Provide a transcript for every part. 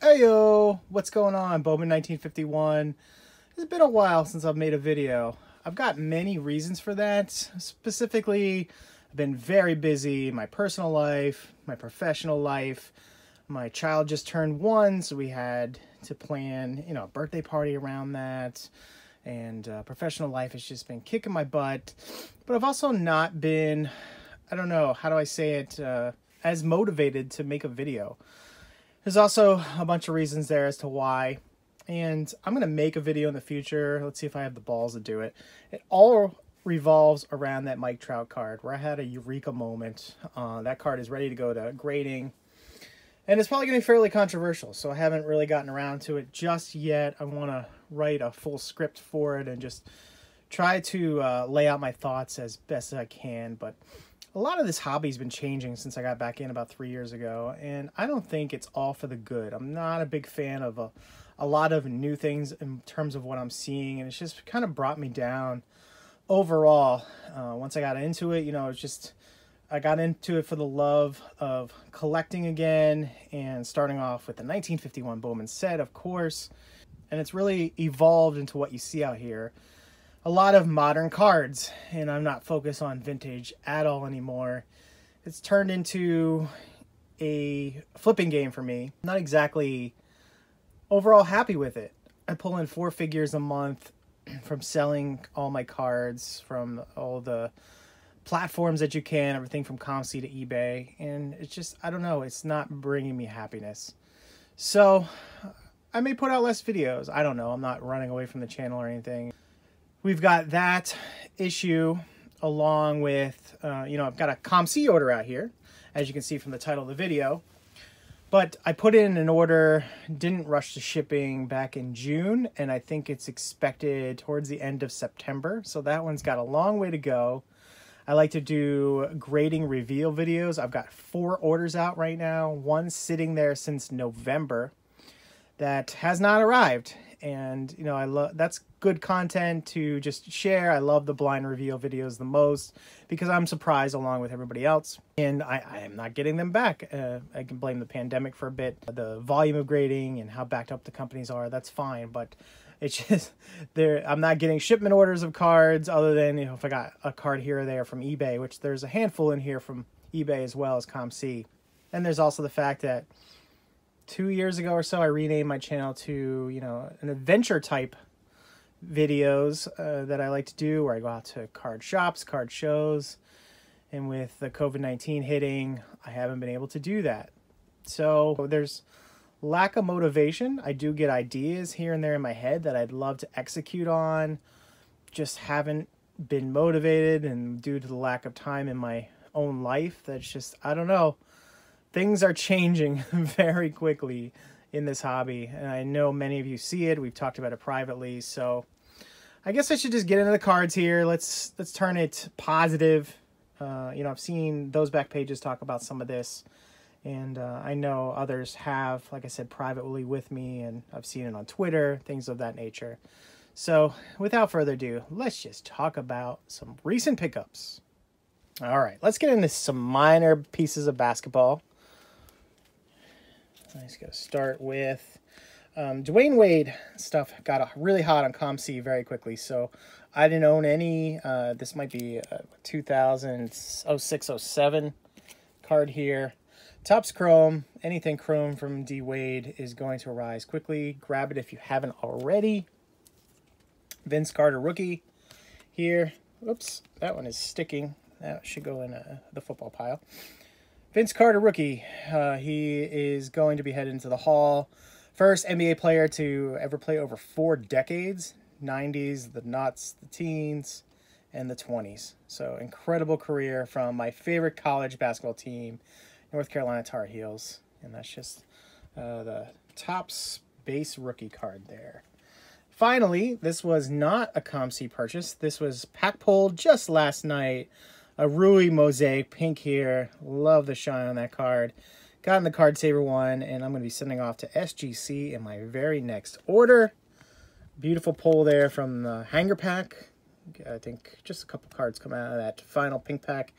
Heyo, what's going on? Bowman 1951. It's been a while since I've made a video. I've got many reasons for that. Specifically, I've been very busy my personal life, my professional life. My child just turned one, so we had to plan, you know, a birthday party around that. And uh, professional life has just been kicking my butt. But I've also not been, I don't know, how do I say it, uh, as motivated to make a video. There's also a bunch of reasons there as to why. And I'm going to make a video in the future. Let's see if I have the balls to do it. It all revolves around that Mike Trout card where I had a eureka moment. Uh, that card is ready to go to grading. And it's probably going to be fairly controversial, so I haven't really gotten around to it just yet. I want to write a full script for it and just try to uh, lay out my thoughts as best as I can. But a lot of this hobby's been changing since I got back in about three years ago, and I don't think it's all for the good. I'm not a big fan of a, a lot of new things in terms of what I'm seeing, and it's just kind of brought me down overall. Uh, once I got into it, you know, it's just I got into it for the love of collecting again and starting off with the 1951 Bowman set, of course, and it's really evolved into what you see out here a lot of modern cards and I'm not focused on vintage at all anymore. It's turned into a flipping game for me. Not exactly overall happy with it. I pull in four figures a month from selling all my cards from all the platforms that you can, everything from COMC to eBay, and it's just I don't know, it's not bringing me happiness. So I may put out less videos. I don't know. I'm not running away from the channel or anything we've got that issue along with, uh, you know, I've got a COMC order out here, as you can see from the title of the video. But I put in an order, didn't rush the shipping back in June, and I think it's expected towards the end of September. So that one's got a long way to go. I like to do grading reveal videos. I've got four orders out right now, one sitting there since November that has not arrived and you know I love that's good content to just share. I love the blind reveal videos the most because I'm surprised along with everybody else, and I, I am not getting them back. Uh, I can blame the pandemic for a bit, the volume of grading and how backed up the companies are. That's fine, but it's just there. I'm not getting shipment orders of cards other than you know if I got a card here or there from eBay, which there's a handful in here from eBay as well as COMC, and there's also the fact that two years ago or so, I renamed my channel to, you know, an adventure type videos uh, that I like to do where I go out to card shops, card shows. And with the COVID 19 hitting, I haven't been able to do that. So there's lack of motivation. I do get ideas here and there in my head that I'd love to execute on, just haven't been motivated. And due to the lack of time in my own life, that's just, I don't know things are changing very quickly in this hobby and i know many of you see it. We've talked about it privately so i guess i should just get into the cards here. Let's let's turn it positive. Uh, you know i've seen those back pages talk about some of this and uh, i know others have like i said privately with me and i've seen it on twitter things of that nature. So without further ado let's just talk about some recent pickups. All right let's get into some minor pieces of basketball I just got to start with um, Dwyane Wade stuff got really hot on COMC very quickly. So I didn't own any. Uh, this might be a 2006 07 card here. Topps Chrome, anything Chrome from D Wade is going to rise quickly. Grab it if you haven't already. Vince Carter rookie here. Oops, that one is sticking. That should go in uh, the football pile. Vince Carter, rookie. Uh, he is going to be headed into the Hall. First NBA player to ever play over four decades 90s, the nuts, the teens, and the 20s. So, incredible career from my favorite college basketball team, North Carolina Tar Heels. And that's just uh, the Topps base rookie card there. Finally, this was not a COMC purchase. This was pack pulled just last night a Rui Mosaic pink here. Love the shine on that card. Got in the card saver one, and I'm going to be sending off to SGC in my very next order. Beautiful pull there from the hanger pack. I think just a couple cards come out of that final pink pack,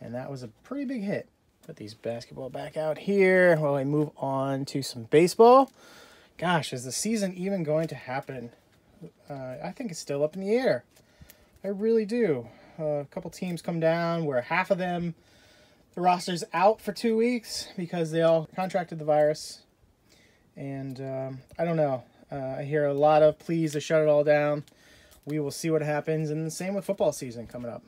and that was a pretty big hit. Put these basketball back out here while I move on to some baseball. Gosh, is the season even going to happen? Uh, I think it's still up in the air. I really do. Uh, a couple teams come down where half of them, the roster's out for two weeks because they all contracted the virus. And um, I don't know. Uh, I hear a lot of pleas to shut it all down. We will see what happens. And the same with football season coming up.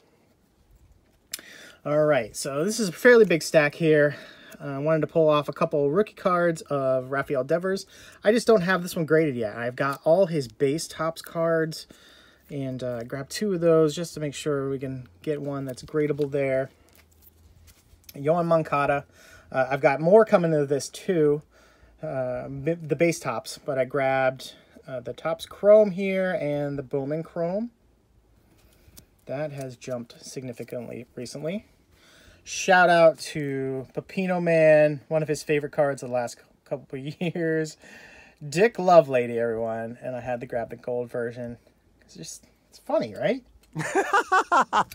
All right, so this is a fairly big stack here. Uh, I wanted to pull off a couple rookie cards of Rafael Devers. I just don't have this one graded yet. I've got all his base Topps cards and uh, grab two of those just to make sure we can get one that's gradable there. Yoan Moncada. Uh, I've got more coming to this too, uh, the base Topps, but I grabbed uh, the Topps Chrome here and the Bowman Chrome. That has jumped significantly recently. Shout out to Pepino Man, one of his favorite cards of the last couple of years. Dick Lovelady, everyone. And I had to grab the gold version. It's just, it's funny, right?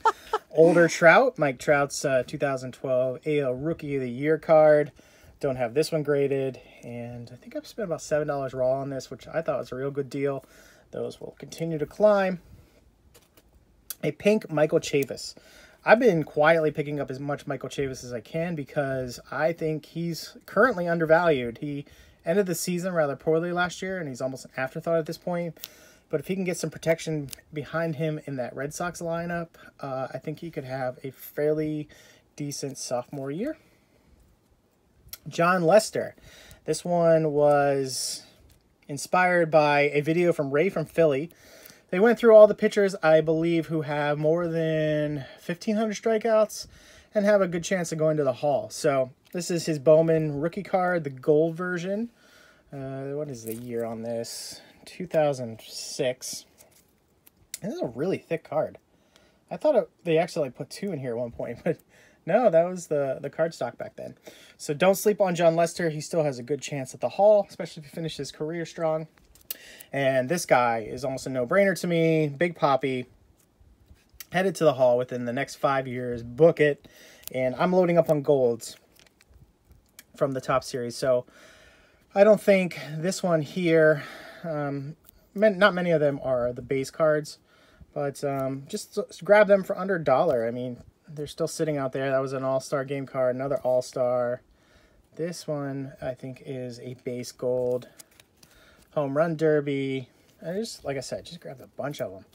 Older Trout, Mike Trout's uh, 2012 AL Rookie of the Year card. Don't have this one graded. And I think I've spent about $7 raw on this, which I thought was a real good deal. Those will continue to climb. A pink Michael Chavis. I've been quietly picking up as much Michael Chavis as I can because I think he's currently undervalued. He ended the season rather poorly last year, and he's almost an afterthought at this point. But if he can get some protection behind him in that Red Sox lineup, uh, I think he could have a fairly decent sophomore year. Jon Lester. This one was inspired by a video from Ray from Philly they went through all the pitchers, I believe, who have more than 1,500 strikeouts and have a good chance of going to the Hall. So this is his Bowman rookie card, the gold version. Uh, what is the year on this? 2006. This is a really thick card. I thought it, they actually put two in here at one point, but no, that was the, the card stock back then. So don't sleep on Jon Lester. He still has a good chance at the Hall, especially if he finishes his career strong. And this guy is almost a no-brainer to me. Big Poppy. Headed to the Hall within the next five years. Book it. And I'm loading up on golds from the top series. So I don't think this one here, um, not many of them are the base cards. But um, just grab them for under a dollar. I mean, they're still sitting out there. That was an all-star game card, another all-star. This one, I think, is a base gold home run derby. I just, like I said, just grabbed a bunch of them.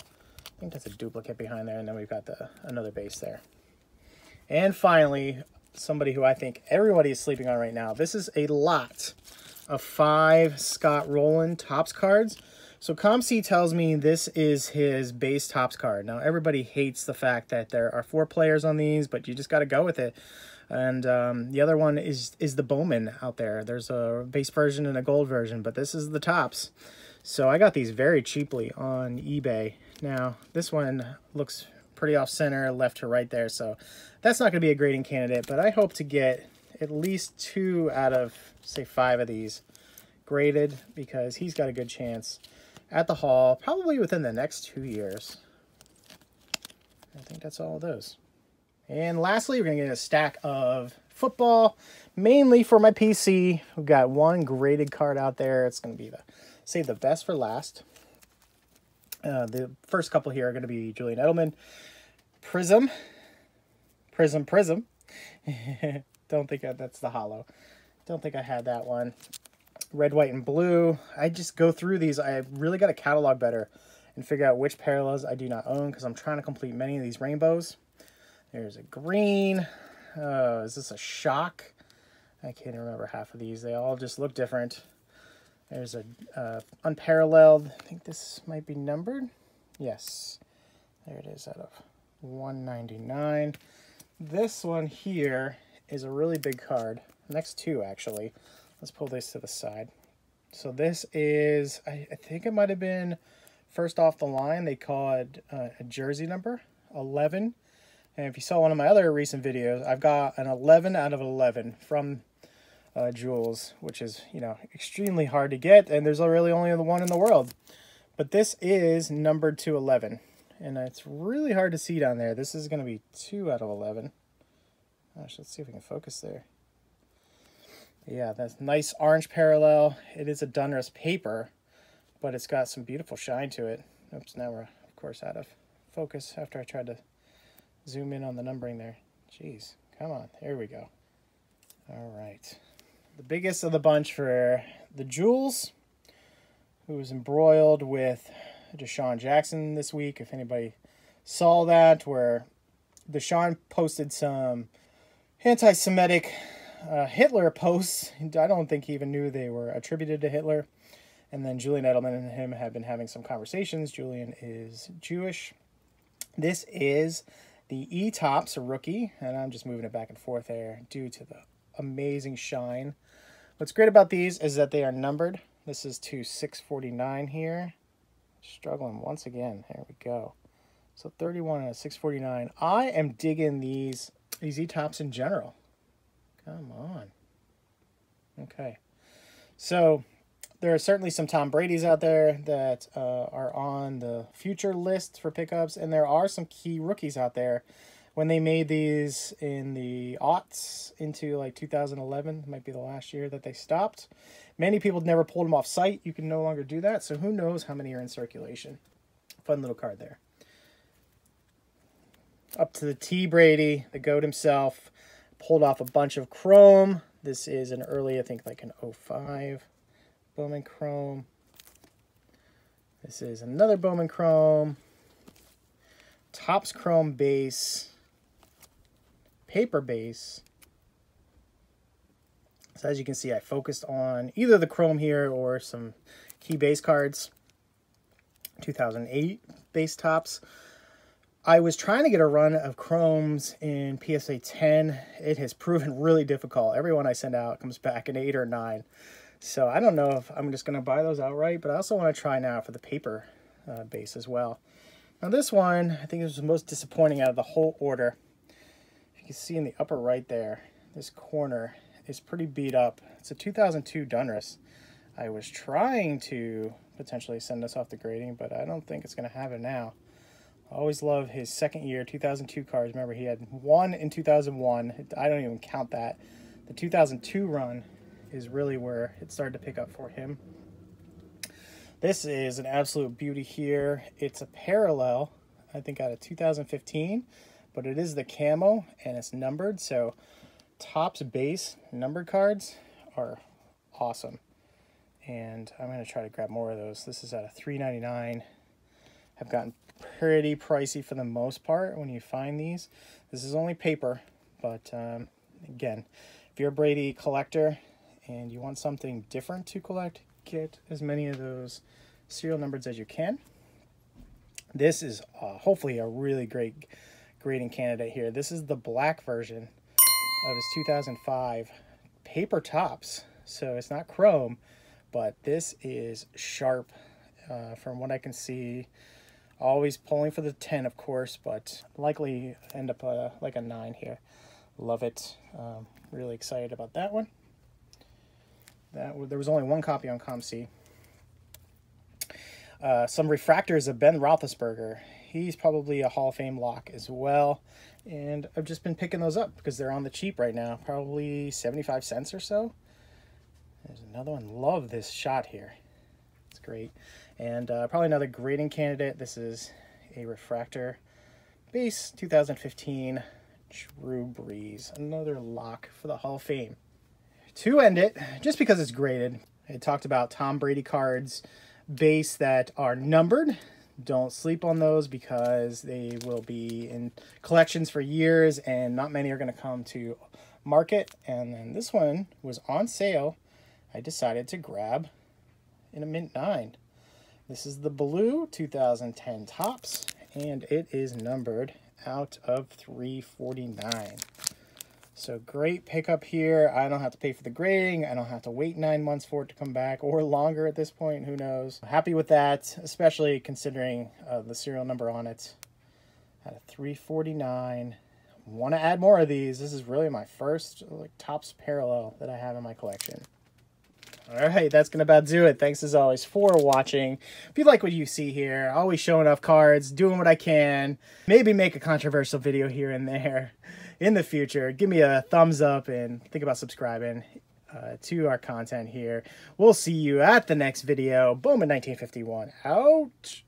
I think that's a duplicate behind there, and then we've got the another base there. And finally, somebody who I think everybody is sleeping on right now. This is a lot of five Scott Rolen Topps cards. So COMC tells me this is his base Topps card. Now, everybody hates the fact that there are four players on these, but you just got to go with it. And um, the other one is is the Bowman out there. There's a base version and a gold version, but this is the Topps. So I got these very cheaply on eBay. Now, this one looks pretty off center, left to right there, so that's not going to be a grading candidate, but I hope to get at least two out of, say, five of these graded because he's got a good chance at the Hall, probably within the next two years. I think that's all of those. And lastly, we're going to get a stack of football, mainly for my PC. We've got one graded card out there. It's going to be the save the best for last. Uh, the first couple here are going to be Julian Edelman, Prizm, Prizm, Prizm. Don't think I, that's the hollow. Don't think I had that one. Red, white, and blue. I just go through these. I really got to catalog better and figure out which parallels I do not own because I'm trying to complete many of these rainbows. There's a green. Oh, is this a shock? I can't remember half of these. They all just look different. There's a uh, unparalleled. I think this might be numbered. Yes. There it is out of 199. This one here is a really big card. Next two, actually. Let's pull this to the side. So this is, I, I think it might have been first off the line. They call it uh, a jersey number, 11. And if you saw one of my other recent videos, I've got an 11 out of 11 from uh, Jules, which is, you know, extremely hard to get. And there's really only the one in the world. But this is numbered to 11. And it's really hard to see down there. This is going to be 2 out of 11. Gosh, let's see if we can focus there. Yeah, that's nice orange parallel. It is a Donruss paper, but it's got some beautiful shine to it. Oops, now we're, of course, out of focus after I tried to zoom in on the numbering there. Jeez, come on. Here we go. All right. The biggest of the bunch for the Jules, who was embroiled with DeSean Jackson this week. If anybody saw that, where Deshaun posted some anti-Semitic uh, Hitler posts. I don't think he even knew they were attributed to Hitler. And then Julian Edelman and him have been having some conversations. Julian is Jewish. This is the eTopps, rookie, and I'm just moving it back and forth there due to the amazing shine. What's great about these is that they are numbered. This is to 649 here. Struggling once again. There we go. So 31 and a 649. I am digging these these eTopps in general. Come on. Okay. So there are certainly some Tom Brady's out there that uh, are on the future list for pickups, and there are some key rookies out there. When they made these in the aughts into like 2011, might be the last year that they stopped. Many people never pulled them off site. You can no longer do that, so who knows how many are in circulation. Fun little card there. Up to the T Brady, the GOAT himself, pulled off a bunch of chrome. This is an early, I think like an 05 Bowman Chrome. This is another Bowman Chrome. Topps Chrome base. Paper base. So as you can see, I focused on either the Chrome here or some key base cards. 2008 base Topps. I was trying to get a run of Chromes in PSA 10. It has proven really difficult. Everyone I send out comes back an 8 or 9. So I don't know if I'm just going to buy those outright, but I also want to try now for the paper uh, base as well. Now this one, I think is the most disappointing out of the whole order. If you can see in the upper right there, this corner is pretty beat up. It's a 2002 Donruss. I was trying to potentially send this off the grading, but I don't think it's going to have it now. Always love his second year, 2002 cards. Remember, he had one in 2001. I don't even count that. The 2002 run is really where it started to pick up for him. This is an absolute beauty here. It's a parallel, I think out of 2015, but it is the camo and it's numbered. So Topps base numbered cards are awesome. And I'm going to try to grab more of those. This is at a 3.99. Have gotten pretty pricey for the most part when you find these. This is only paper, but um, again, if you're a Brady collector, and you want something different to collect, get as many of those serial numbers as you can. This is uh, hopefully a really great grading candidate here. This is the black version of his 2005 paper Topps. So it's not chrome, but this is sharp uh, from what I can see. Always pulling for the 10, of course, but likely end up uh, like a 9 here. Love it. Um, really excited about that one. That there was only one copy on COMC. Uh, some refractors of Ben Roethlisberger. He's probably a Hall of Fame lock as well. And I've just been picking those up because they're on the cheap right now. Probably 75 cents or so. There's another one. Love this shot here. It's great. And uh, probably another grading candidate. This is a refractor base 2015 Drew Brees. Another lock for the Hall of Fame to end it, just because it's graded, it talked about Tom Brady cards base that are numbered. Don't sleep on those because they will be in collections for years and not many are going to come to market. And then this one was on sale. I decided to grab in a mint nine. This is the blue 2010 Topps, and it is numbered out of 349. So great pickup here. I don't have to pay for the grading. I don't have to wait nine months for it to come back or longer at this point. Who knows? Happy with that, especially considering uh, the serial number on it at a 349. Want to add more of these. This is really my first like Topps parallel that I have in my collection. All right, that's going to about do it. Thanks as always for watching. If you like what you see here, always showing off cards, doing what I can, maybe make a controversial video here and there in the future, give me a thumbs up and think about subscribing uh, to our content here. We'll see you at the next video. Bowman 1951 out.